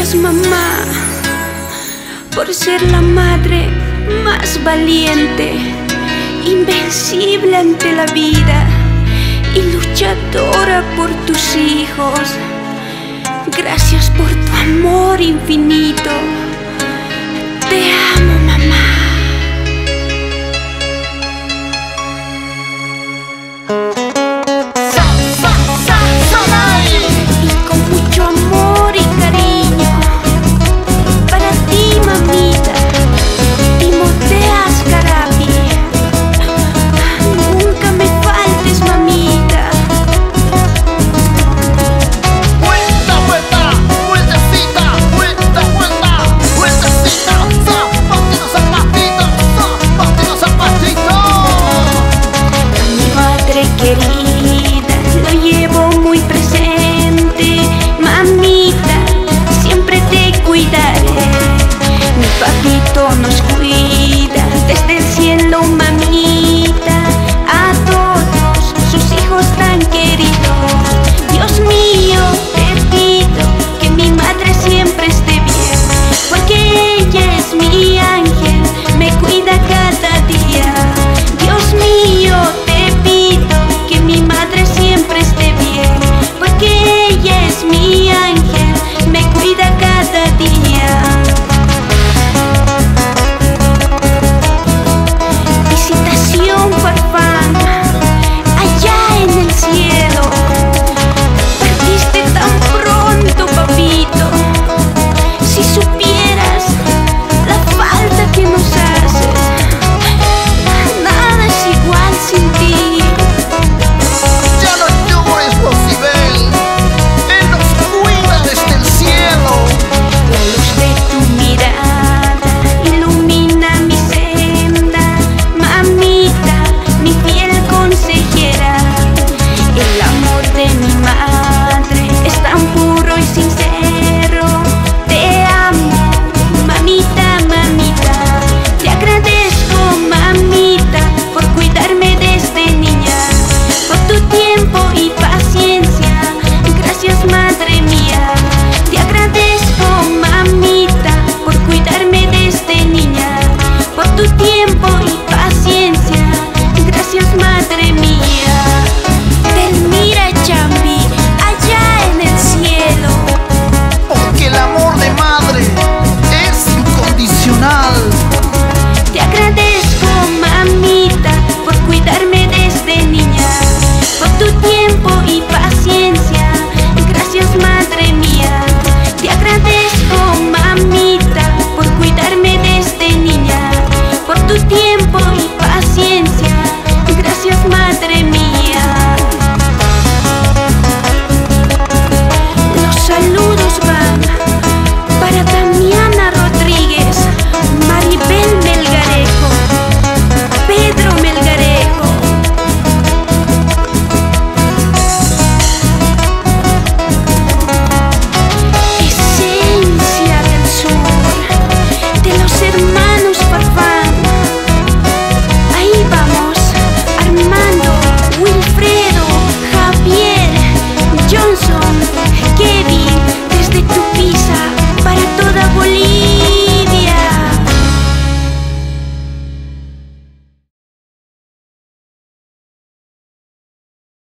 Gracias mamá por ser la madre más valiente, invencible ante la vida y luchadora por tus hijos. Gracias por tu amor infinito. Te amo. One. niña, por tu tiempo y paciencia. Gracias madre mía. Te mira Chambi, allá en el cielo. Porque el amor de madre es incondicional.